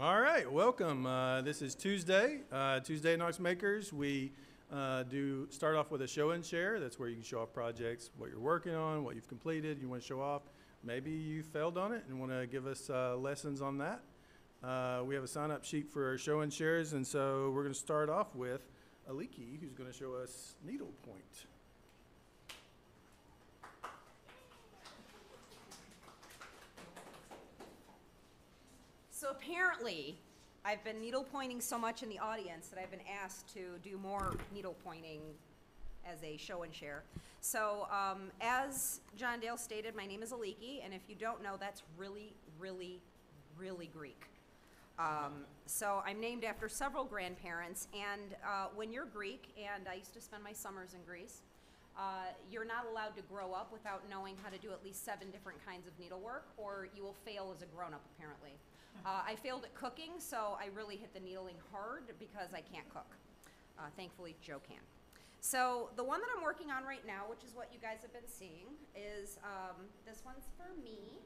All right, welcome. Uh, this is Tuesday, uh, Tuesday Knox Makers. We uh, do start off with a show and share. That's where you can show off projects, what you're working on, what you've completed, you want to show off. Maybe you failed on it and want to give us uh, lessons on that. Uh, we have a sign up sheet for our show and shares, and so we're going to start off with Aliki, who's going to show us needlepoint. So apparently, I've been needle pointing so much in the audience that I've been asked to do more needle pointing as a show and share. So, um, as John Dale stated, my name is Aliki, and if you don't know, that's really, really, really Greek. Um, so I'm named after several grandparents, and uh, when you're Greek, and I used to spend my summers in Greece, uh, you're not allowed to grow up without knowing how to do at least seven different kinds of needlework, or you will fail as a grown-up, apparently. Uh, I failed at cooking, so I really hit the needling hard because I can't cook. Uh, thankfully, Joe can. So the one that I'm working on right now, which is what you guys have been seeing, is um, this one's for me.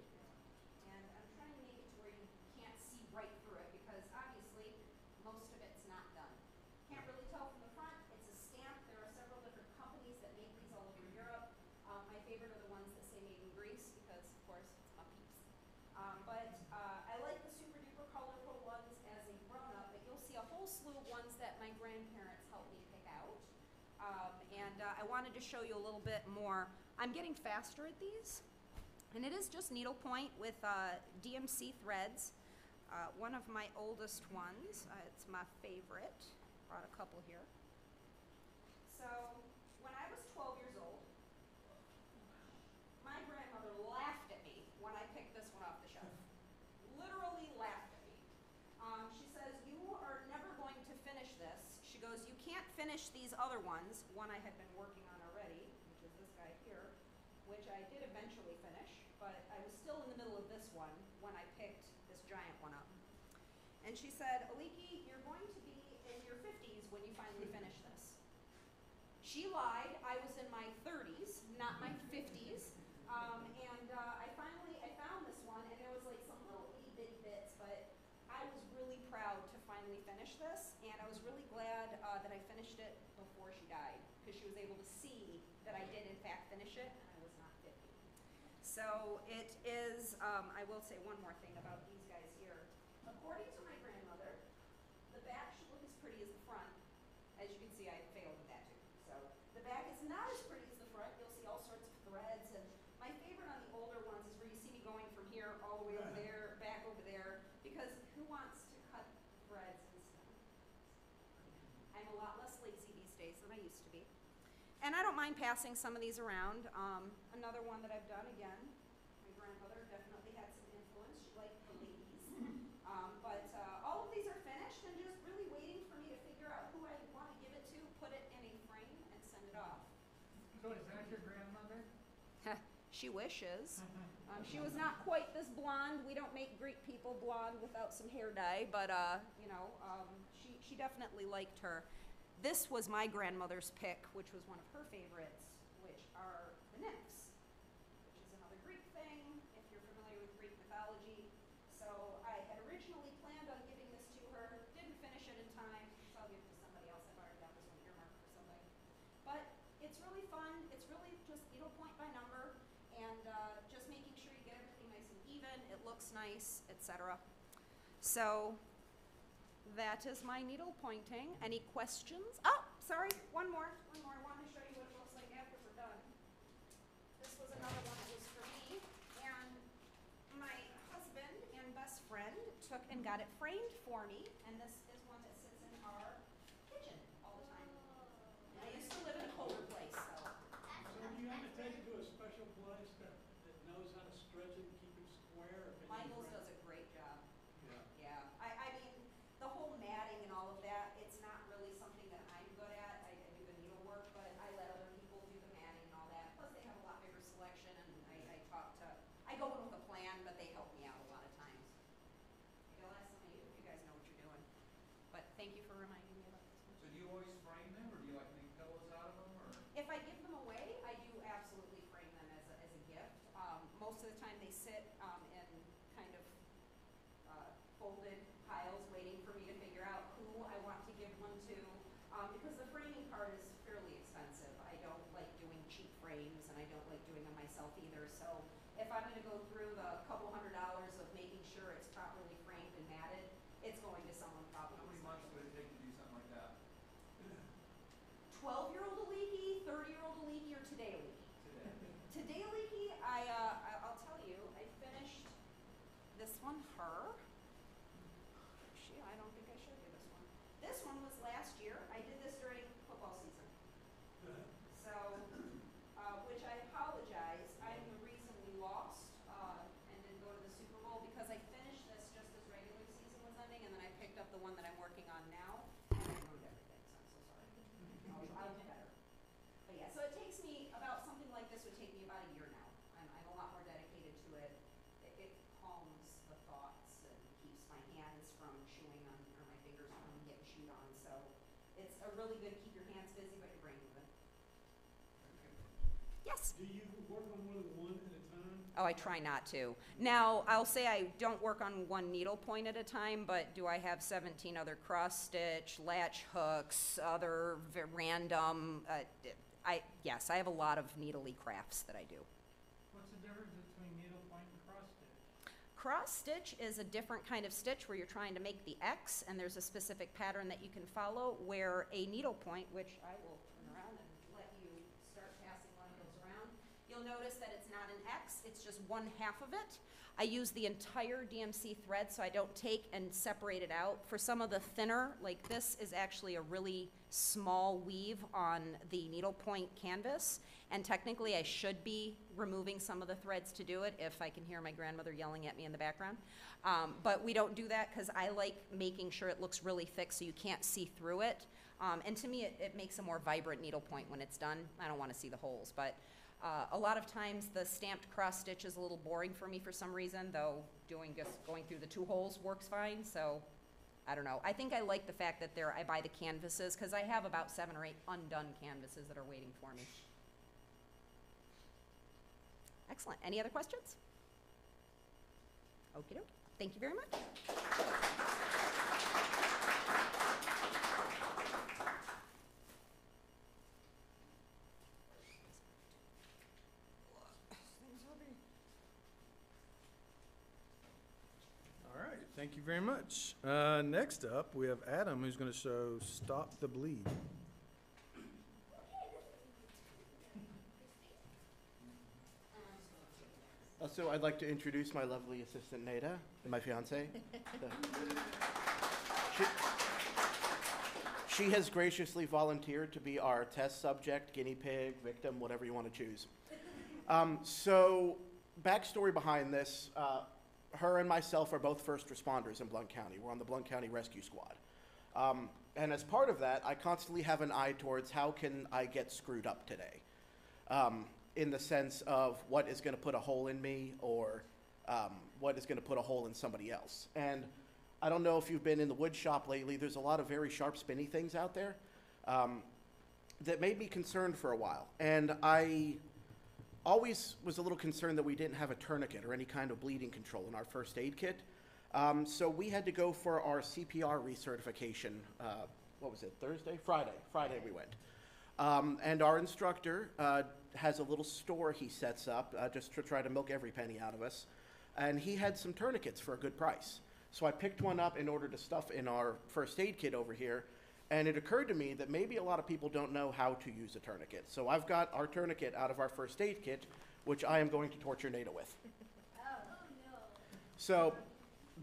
And I'm trying to make it to where you can't see right through it because obviously most of it's not done. Can't really tell from the front. It's a stamp. There are several different companies that make these all over Europe. Um, my favorite are the ones that say made in Greece because, of course, it's my peeps. Um, but uh, I like the super duper colorful ones as a grown up, but you'll see a whole slew of ones that my grandparents helped me pick out. Um, and uh, I wanted to show you a little bit more. I'm getting faster at these, and it is just needlepoint with uh, DMC threads. Uh, one of my oldest ones, uh, it's my favorite. Brought a couple here. So, when I was 12 years old, my grandmother laughed at me when I picked this one off the shelf. Literally laughed at me. Um, she says, You are never going to finish this. She goes, You can't finish these other ones. One I had been working on already, which is this guy here, which I did eventually finish, but I was still in the middle of this one when I picked this giant one up. And she said, Aliki, you're going to be in your 50s when you finally finish this. She lied. I was in my 30s, not my 50s. Um, and uh, I finally I found this one, and there was like some little itty bitty bits, but I was really proud to finally finish this, and I was really glad uh, that I finished it before she died, because she was able to see that I did in fact finish it, and I was not 50. So it is. Um, I will say one more thing about these guys here. According to my grandmother, the back should look as pretty as the front. As you can see, I failed at that too. So the back is not as pretty as the front. You'll see all sorts of threads. And my favorite on the older ones is where you see me going from here all the way over there, back over there. Because who wants to cut threads and stuff? I'm a lot less lazy these days than I used to be. And I don't mind passing some of these around. Um, another one that I've done again. My grandmother definitely had some influence. She liked the ladies. Um, but uh, all of these are finished and just really waiting for me to figure out who I want to give it to, put it in a frame, and send it off. So is that your grandmother? she wishes. Um, she was not quite this blonde. We don't make Greek people blonde without some hair dye, but uh, you know, um, she she definitely liked her. This was my grandmother's pick, which was one of her favorites, which are the nymphs, which is another Greek thing. If you're familiar with Greek mythology, so I had originally planned on giving this to her, didn't finish it in time. So I'll give it to somebody else. I've already got this one earmarked for somebody. But it's really fun. It's really just needle point by number and uh, just making sure you get everything nice and even. It looks nice, etc. So that is my needle pointing. Any questions? Oh, sorry, one more. One more. I wanted to show you what it looks like after we're done. This was another one that was for me. And my husband and best friend took and got it framed for me. And this sit um, in kind of uh, folded piles waiting for me to figure out who I want to give one to. Um, because the framing part is fairly expensive. I don't like doing cheap frames and I don't like doing them myself either. So if I'm gonna go through the couple hundred dollars of making sure it's properly framed and matted, it's going to someone probably. How many months would it take to do something like that? 12 year old on, so it's a really good, keep your hands busy, but your brain moving. Yes? Do you work on more than one at a time? Oh, I try not to. Now, I'll say I don't work on one needle point at a time, but do I have seventeen other cross stitch, latch hooks, other v- random, uh, I, yes, I have a lot of needly crafts that I do. What's the difference between needlepoint and cross stitch? Cross stitch is a different kind of stitch where you're trying to make the X, and there's a specific pattern that you can follow, where a needle point, which I will turn around and let you start passing one of those around, you'll notice that it's not an X, it's just one half of it. I use the entire DMC thread, so I don't take and separate it out. For some of the thinner, like this is actually a really small weave on the needlepoint canvas, and technically I should be removing some of the threads to do it if I can hear my grandmother yelling at me in the background. Um, but we don't do that because I like making sure it looks really thick so you can't see through it. Um, and to me, it, it makes a more vibrant needlepoint when it's done. I don't want to see the holes, but uh, a lot of times the stamped cross stitch is a little boring for me for some reason, though doing just going through the two holes works fine. So I don't know. I think I like the fact that there I buy the canvases because I have about seven or eight undone canvases that are waiting for me. Excellent. Any other questions? Okey doke. Thank you very much. All right, thank you very much. Uh, next up, we have Adam, who's gonna show Stop the Bleed. Also, I'd like to introduce my lovely assistant Nada, and my fiance. she, she has graciously volunteered to be our test subject, guinea pig, victim, whatever you want to choose. Um, so, backstory behind this uh, her and myself are both first responders in Blount County. We're on the Blount County Rescue Squad. Um, and as part of that, I constantly have an eye towards how can I get screwed up today? um, in the sense of what is going to put a hole in me or um, what is going to put a hole in somebody else. And I don't know if you've been in the wood shop lately, there's a lot of very sharp, spinny things out there um, that made me concerned for a while. And I always was a little concerned that we didn't have a tourniquet or any kind of bleeding control in our first aid kit. Um, so we had to go for our CPR recertification. Uh, what was it? Thursday? Friday. Friday we went. Um, and our instructor uh, has a little store he sets up uh, just to try to milk every penny out of us. And he had some tourniquets for a good price. So I picked one up in order to stuff in our first aid kit over here. And it occurred to me that maybe a lot of people don't know how to use a tourniquet. So I've got our tourniquet out of our first aid kit, which I am going to torture Nada with. So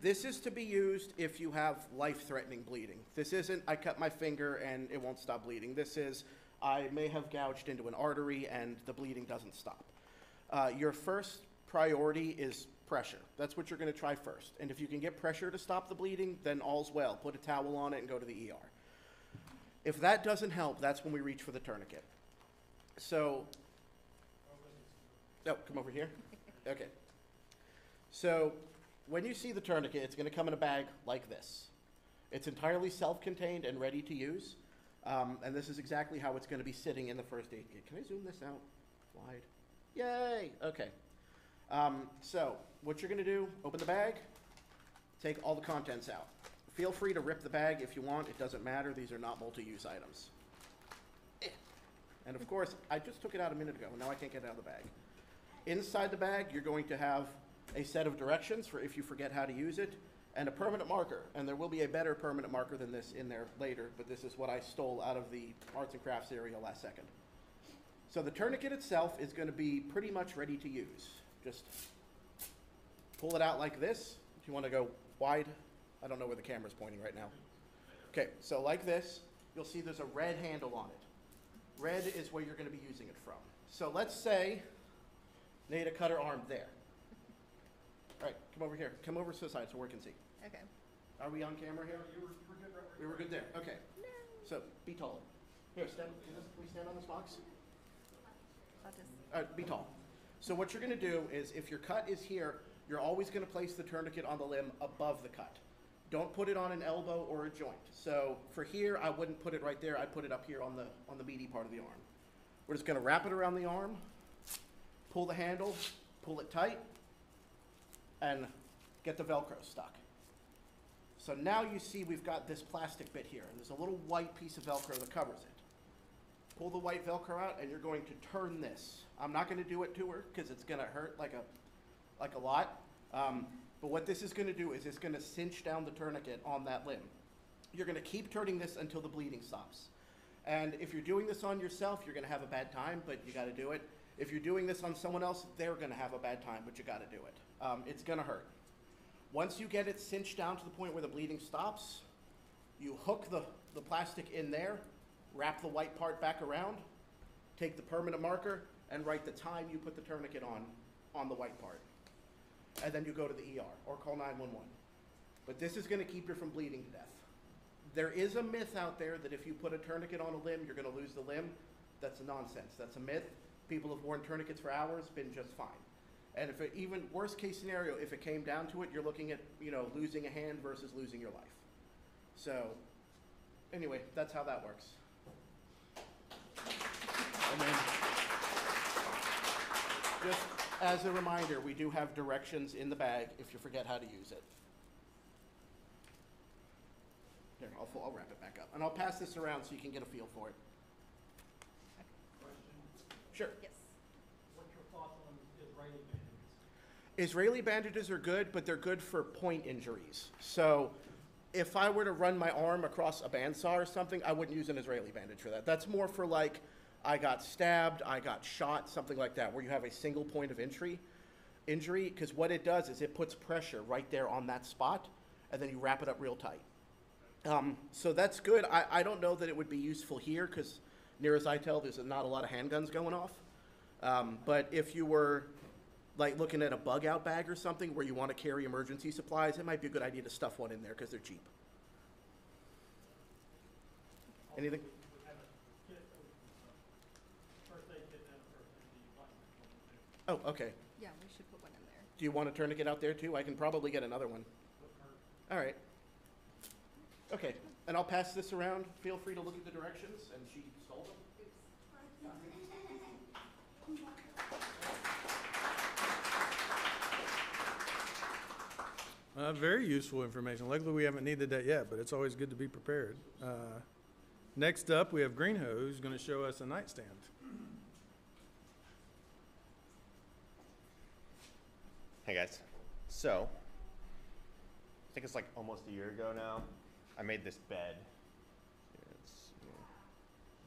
this is to be used if you have life-threatening bleeding. This isn't, I cut my finger and it won't stop bleeding. This is, I may have gouged into an artery and the bleeding doesn't stop. Uh, your first priority is pressure. That's what you're gonna try first. And if you can get pressure to stop the bleeding, then all's well. Put a towel on it and go to the ER. If that doesn't help, that's when we reach for the tourniquet. So, oh, come over here? Okay. So, when you see the tourniquet, it's gonna come in a bag like this. It's entirely self-contained and ready to use. Um, and this is exactly how it's gonna be sitting in the first aid kit. Can I zoom this out wide? Yay, okay. Um, so, what you're gonna do, open the bag, take all the contents out. Feel free to rip the bag if you want, it doesn't matter, these are not multi-use items. And of course, I just took it out a minute ago, and now I can't get it out of the bag. Inside the bag, you're going to have a set of directions for if you forget how to use it, and a permanent marker. And there will be a better permanent marker than this in there later, but this is what I stole out of the arts and crafts area last second. So the tourniquet itself is gonna be pretty much ready to use. Just pull it out like this. If you wanna go wide, I don't know where the camera's pointing right now. Okay, so like this, you'll see there's a red handle on it. Red is where you're gonna be using it from. So let's say Nada cut her arm there. All right, come over here. Come over to the side so we can see. Okay. Are we on camera here? You were, you were good right We were good there, okay. No. So, be taller. Here, stand, can we stand on this box? I'll just, Uh, be tall. So what you're gonna do is, if your cut is here, you're always gonna place the tourniquet on the limb above the cut. Don't put it on an elbow or a joint. So for here, I wouldn't put it right there, I'd put it up here on the, on the meaty part of the arm. We're just gonna wrap it around the arm, pull the handle, pull it tight, and get the Velcro stuck. So now you see we've got this plastic bit here, and there's a little white piece of Velcro that covers it. Pull the white Velcro out, and you're going to turn this. I'm not gonna do it to her, because it's gonna hurt like a, like a lot. Um, but what this is gonna do is it's gonna cinch down the tourniquet on that limb. You're gonna keep turning this until the bleeding stops. And if you're doing this on yourself, you're gonna have a bad time, but you gotta do it. If you're doing this on someone else, they're gonna have a bad time, but you gotta do it. Um, it's gonna hurt. Once you get it cinched down to the point where the bleeding stops, you hook the, the plastic in there, wrap the white part back around, take the permanent marker, and write the time you put the tourniquet on, on the white part. And then you go to the ER or call 911. But this is gonna keep you from bleeding to death. There is a myth out there that if you put a tourniquet on a limb, you're gonna lose the limb. That's nonsense. That's a myth. People have worn tourniquets for hours, been just fine. And if it, even worst case scenario, if it came down to it, you're looking at, you know, losing a hand versus losing your life. So, anyway, that's how that works. And then, just as a reminder, we do have directions in the bag if you forget how to use it. Here, I'll, I'll wrap it back up, and I'll pass this around so you can get a feel for it. Sure. yes. What's your thoughts on Israeli bandages? Israeli bandages are good, but they're good for point injuries. So if I were to run my arm across a bandsaw or something, I wouldn't use an Israeli bandage for that. That's more for like, I got stabbed, I got shot, something like that, where you have a single point of entry, injury, because what it does is it puts pressure right there on that spot, and then you wrap it up real tight. Um, so that's good. I, I don't know that it would be useful here, because near as I tell, there's not a lot of handguns going off. Um, but if you were like looking at a bug out bag or something where you want to carry emergency supplies, it might be a good idea to stuff one in there because they're cheap. Anything? We have a kit, uh, first aid kit and a first aid that you might want to do. Oh, okay. Yeah, we should put one in there. Do you want a tourniquet out there too? I can probably get another one. All right. Okay, and I'll pass this around. Feel free to look at the directions, and she stole them. Uh, very useful information. Luckily, we haven't needed that yet, but it's always good to be prepared. Uh, next up, we have Greenho, who's going to show us a nightstand. Hey guys. So, I think it's like almost a year ago now. I made this bed. Let's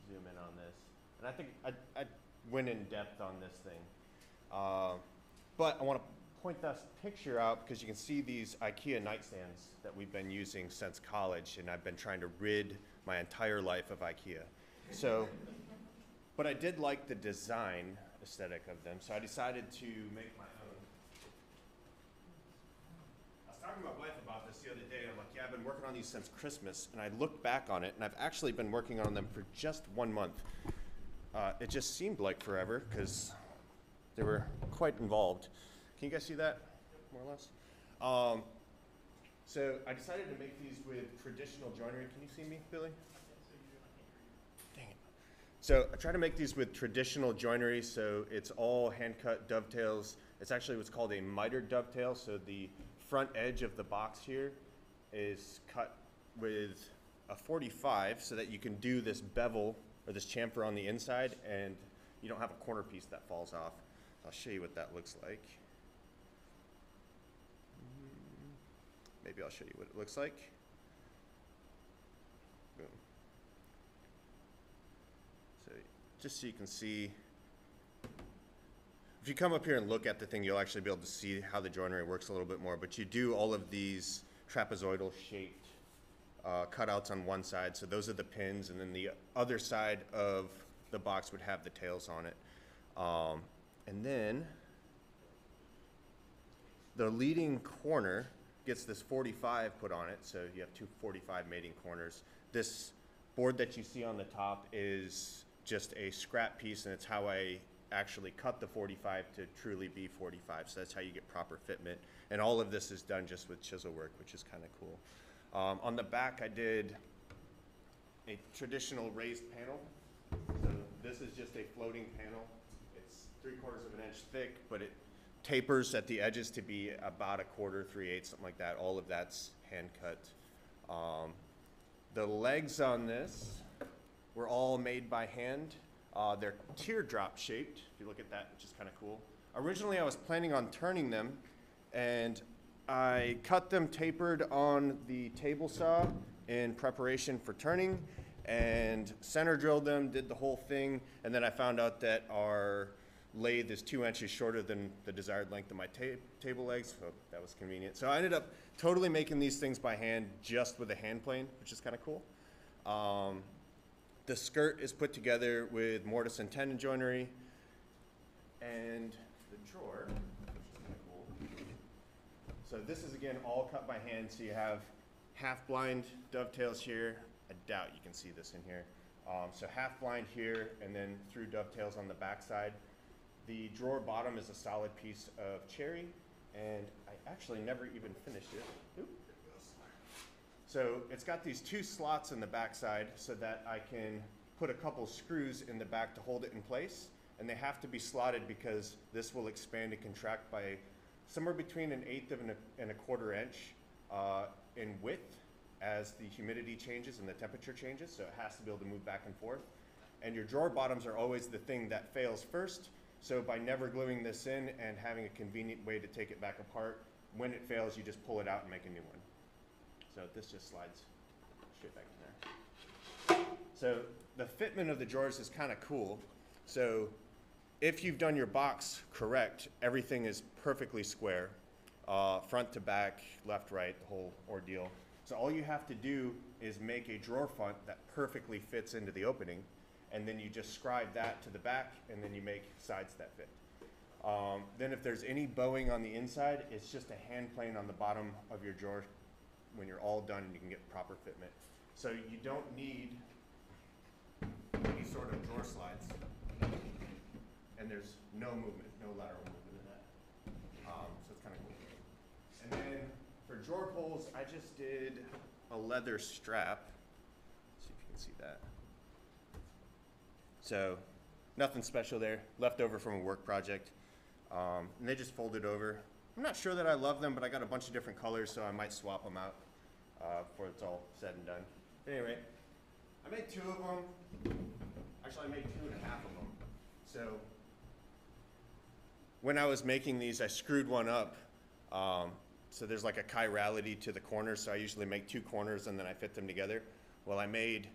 zoom in on this, and I think I, I went in depth on this thing. Uh, but I want to point this picture out because you can see these IKEA nightstands that we've been using since college, and I've been trying to rid my entire life of IKEA. So, but I did like the design aesthetic of them, so I decided to make my own. I was talking to my wife about this the other day. I'm like, yeah, I've been working on these since Christmas, and I looked back on it, and I've actually been working on them for just one month. Uh, it just seemed like forever because they were quite involved. Can you guys see that, more or less? Um, so I decided to make these with traditional joinery. Can you see me, Billy? Dang it. So I try to make these with traditional joinery, so it's all hand cut dovetails. It's actually what's called a mitered dovetail, so the front edge of the box here is cut with a 45 so that you can do this bevel or this chamfer on the inside and you don't have a corner piece that falls off. I'll show you what that looks like. Maybe I'll show you what it looks like. Boom. So just so you can see, if you come up here and look at the thing, you'll actually be able to see how the joinery works a little bit more. But you do all of these trapezoidal shaped uh, cutouts on one side. So those are the pins, and then the other side of the box would have the tails on it. Um, and then the leading corner gets this 45 put on it, so you have two 45 mating corners. This board that you see on the top is just a scrap piece, and it's how I actually cut the 45 to truly be 45. So that's how you get proper fitment. And all of this is done just with chisel work, which is kind of cool. Um, on the back, I did a traditional raised panel. So this is just a floating panel. It's three quarters of an inch thick, but it tapers at the edges to be about a quarter, three eighths, something like that. All of that's hand cut. Um, the legs on this were all made by hand. Uh, they're teardrop shaped, if you look at that, which is kind of cool. Originally, I was planning on turning them, and I cut them tapered on the table saw in preparation for turning, and center drilled them, did the whole thing, and then I found out that our lathe is two inches shorter than the desired length of my ta- table legs, so that was convenient. So I ended up totally making these things by hand, just with a hand plane, which is kind of cool. Um, the skirt is put together with mortise and tenon joinery, and the drawer, cool. So this is again all cut by hand. So you have half blind dovetails here. I doubt you can see this in here. Um, so half blind here, and then through dovetails on the backside. The drawer bottom is a solid piece of cherry, and I actually never even finished it. So it's got these two slots in the backside so that I can put a couple screws in the back to hold it in place. And they have to be slotted because this will expand and contract by somewhere between an eighth of an, and a quarter inch uh, in width as the humidity changes and the temperature changes. So it has to be able to move back and forth. And your drawer bottoms are always the thing that fails first. So by never gluing this in and having a convenient way to take it back apart, when it fails, you just pull it out and make a new one. So this just slides straight back in there. So the fitment of the drawers is kind of cool. So if you've done your box correct, everything is perfectly square, uh, front to back, left, right, the whole ordeal. So all you have to do is make a drawer front that perfectly fits into the opening, and then you just scribe that to the back, and then you make sides that fit. Um, then if there's any bowing on the inside, it's just a hand plane on the bottom of your drawer when you're all done and you can get proper fitment. So you don't need any sort of drawer slides. And there's no movement, no lateral movement in that. Um, so it's kind of cool. And then for drawer pulls, I just did a leather strap. See if you can see that. So nothing special there, left over from a work project. Um, and they just folded over. I'm not sure that I love them, but I got a bunch of different colors, so I might swap them out uh, before it's all said and done. Anyway, I made two of them. Actually, I made two and a half of them. So when I was making these, I screwed one up. Um, so there's like a chirality to the corners, so I usually make two corners and then I fit them together. Well, I made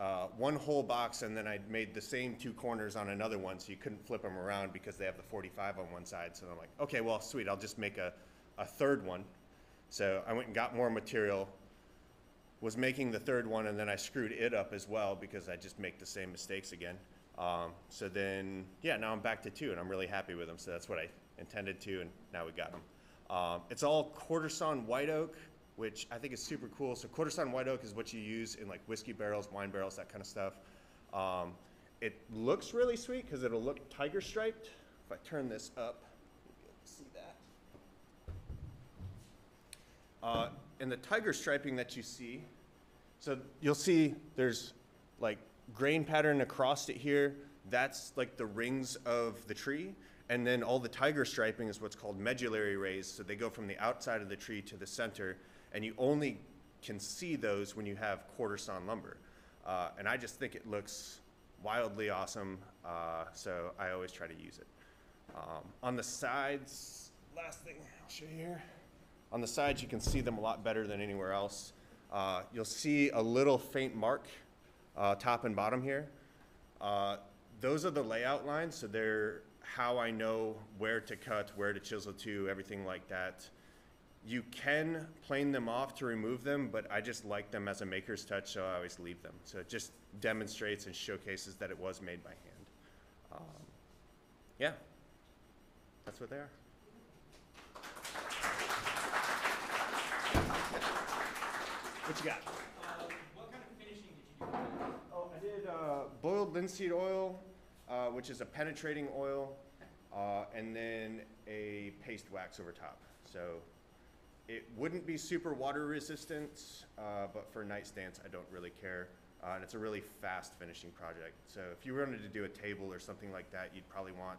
uh, one whole box and then I made the same two corners on another one, so you couldn't flip them around because they have the 45 on one side. So I'm like, okay, well, sweet, I'll just make a, a third one. So I went and got more material, was making the third one, and then I screwed it up as well because I just make the same mistakes again. Um, so then, yeah, now I'm back to two, and I'm really happy with them. So that's what I intended to, and now we got them. Um, it's all quarter sawn white oak, which I think is super cool. So quarter sawn white oak is what you use in like whiskey barrels, wine barrels, that kind of stuff. Um, it looks really sweet because it'll look tiger striped. If I turn this up, see that. Uh, and the tiger striping that you see, so you'll see there's like grain pattern across it here. That's like the rings of the tree. And then all the tiger striping is what's called medullary rays. So they go from the outside of the tree to the center. And you only can see those when you have quarter sawn lumber. Uh, and I just think it looks wildly awesome. Uh, so I always try to use it. Um, on the sides, last thing I'll show you here. On the sides, you can see them a lot better than anywhere else. Uh, you'll see a little faint mark, uh, top and bottom here. Uh, those are the layout lines, so they're how I know where to cut, where to chisel to, everything like that. You can plane them off to remove them, but I just like them as a maker's touch, so I always leave them. So it just demonstrates and showcases that it was made by hand. Um, yeah, that's what they are. What you got? Uh, what kind of finishing did you do? Oh, I did uh, boiled linseed oil, uh, which is a penetrating oil, uh, and then a paste wax over top. So it wouldn't be super water resistant, uh, but for nightstands, I don't really care. Uh, and it's a really fast finishing project. So if you wanted to do a table or something like that, you'd probably want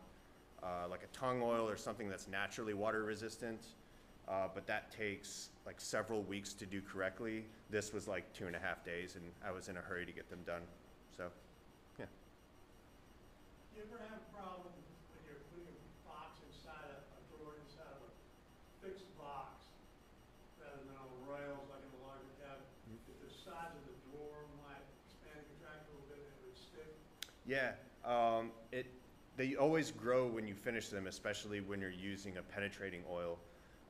uh, like a tung oil or something that's naturally water resistant. Uh, but that takes like several weeks to do correctly. This was like two and a half days, and I was in a hurry to get them done. So, yeah. You ever have when you're putting a box inside a, a drawer inside of a fixed box rather than on rails like in a larger cabinet? If the sides of the drawer might expand and contract a little bit, it would stick. Yeah, um, it, they always grow when you finish them, especially when you're using a penetrating oil,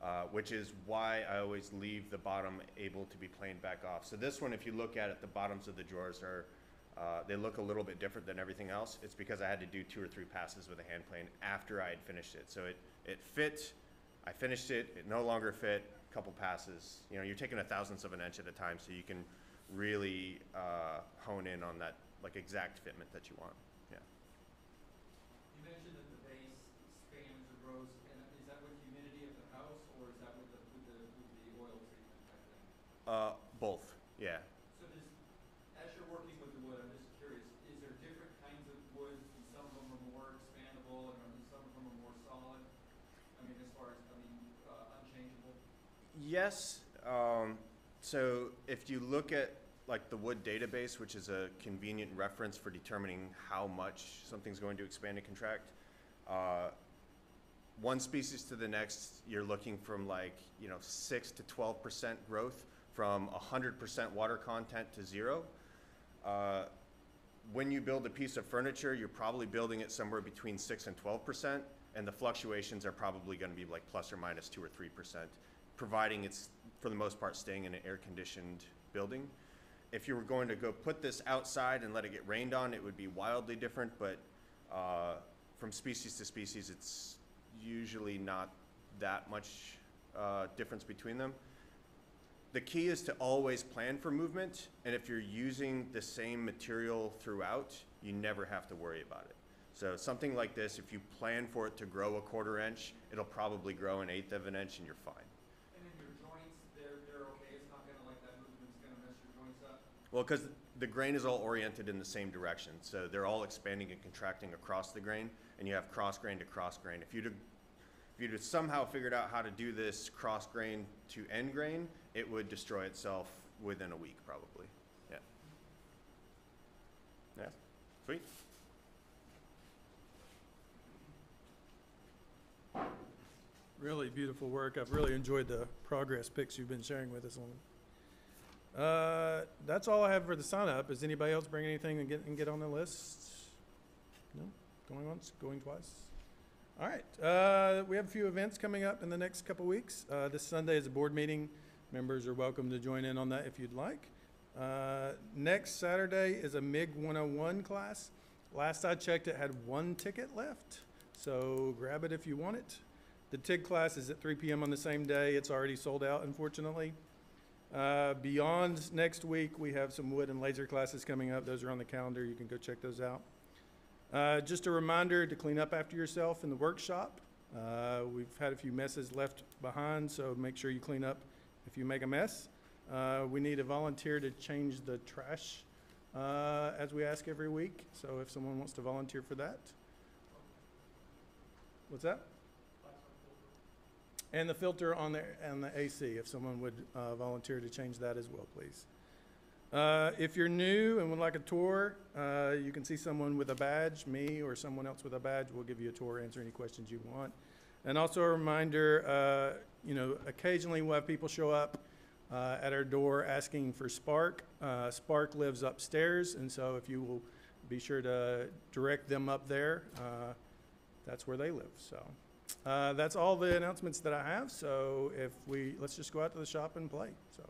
uh, which is why I always leave the bottom able to be planed back off. So this one, if you look at it, the bottoms of the drawers are, uh, they look a little bit different than everything else. It's because I had to do two or three passes with a hand plane after I had finished it. So it, it fit, I finished it, it no longer fit, a couple passes. You know, you're taking a thousandths of an inch at a time, so you can really uh, hone in on that, like exact fitment that you want. Yeah. You mentioned that the base expands or grows, and is that with humidity of the house, or is that with the, with the, with the oil treatment type thing? Uh, both. Yeah. So does, as you're working with the wood, I'm just curious, is there different kinds of woods, and some of them are more expandable, and some of them are more solid? I mean, as far as, I mean, uh, unchangeable? Yes. Um, so if you look at like the wood database, which is a convenient reference for determining how much something's going to expand and contract, uh, one species to the next, you're looking from like, you know, six to twelve percent growth from hundred percent water content to zero. Uh, when you build a piece of furniture, you're probably building it somewhere between six and twelve percent, and the fluctuations are probably gonna be like plus or minus two or three percent, providing it's, for the most part, staying in an air-conditioned building. If you were going to go put this outside and let it get rained on, it would be wildly different, but, uh, from species to species, it's usually not that much, uh, difference between them. The key is to always plan for movement, and if you're using the same material throughout, you never have to worry about it. So something like this, if you plan for it to grow a quarter inch, it'll probably grow an eighth of an inch and you're fine. And then your joints, they're, they're okay, it's not gonna like that movement's gonna mess your joints up? Well, because the grain is all oriented in the same direction, so they're all expanding and contracting across the grain, and you have cross grain to cross grain. If you'd, if you'd have somehow figured out how to do this cross grain to end grain, it would destroy itself within a week, probably. Yeah. Yeah, sweet. Really beautiful work. I've really enjoyed the progress pics you've been sharing with us on. Uh, that's all I have for the sign up. Does anybody else bring anything and get, and get on the list? No? Going once, going twice? All right, uh, we have a few events coming up in the next couple weeks. Uh, this Sunday is a board meeting. Members are welcome to join in on that if you'd like. Uh, next Saturday is a MIG 101 class. Last I checked, it had one ticket left, so grab it if you want it. The TIG class is at 3 PM on the same day. It's already sold out, unfortunately. Uh, Beyond next week, we have some wood and laser classes coming up. Those are on the calendar. You can go check those out. Uh, Just a reminder to clean up after yourself in the workshop. Uh, We've had a few messes left behind, so make sure you clean up if you make a mess. Uh, We need a volunteer to change the trash uh, as we ask every week, so if someone wants to volunteer for that. What's that? And the filter on the, and the AC, if someone would uh, volunteer to change that as well, please. Uh, if you're new and would like a tour, uh, you can see someone with a badge, me or someone else with a badge. We'll give you a tour, answer any questions you want. And also a reminder, uh, you know, occasionally we'll have people show up uh, at our door asking for Spark. Uh, Spark lives upstairs, and so if you will be sure to direct them up there, that's where they live. So uh, that's all the announcements that I have. So if we let's just go out to the shop and play. So.